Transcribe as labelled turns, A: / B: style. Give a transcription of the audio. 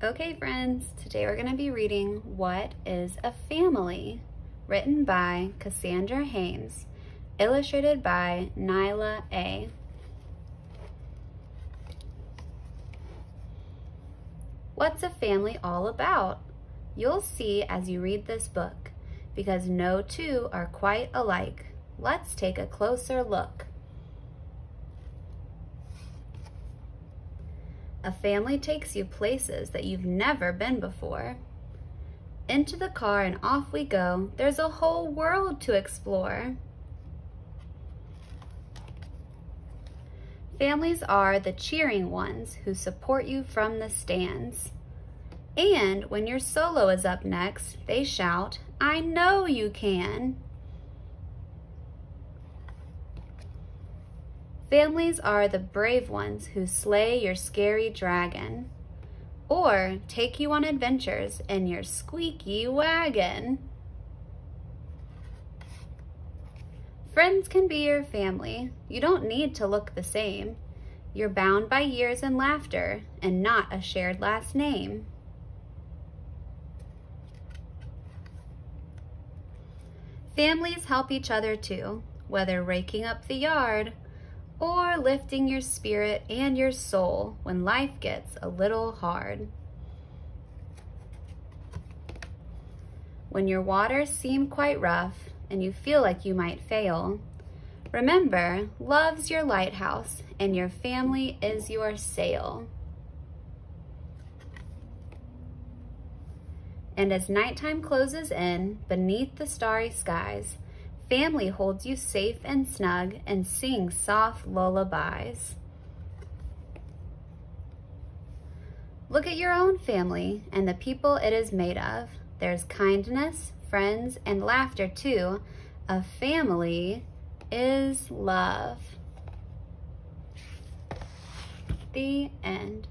A: Okay friends, today we're going to be reading What is a Family? Written by Cassandra Hames, illustrated by Nyla A. What's a family all about? You'll see as you read this book, because no two are quite alike. Let's take a closer look. A family takes you places that you've never been before. Into the car and off we go. There's a whole world to explore. Families are the cheering ones who support you from the stands. And when your solo is up next, they shout, I know you can. Families are the brave ones who slay your scary dragon or take you on adventures in your squeaky wagon. Friends can be your family. You don't need to look the same. You're bound by years and laughter and not a shared last name. Families help each other too, whether raking up the yard or lifting your spirit and your soul when life gets a little hard. When your waters seem quite rough and you feel like you might fail, remember, love's your lighthouse and your family is your sail. And as nighttime closes in, beneath the starry skies, Family holds you safe and snug and sings soft lullabies. Look at your own family and the people it is made of. There's kindness, friends, and laughter too. A family is love. The end.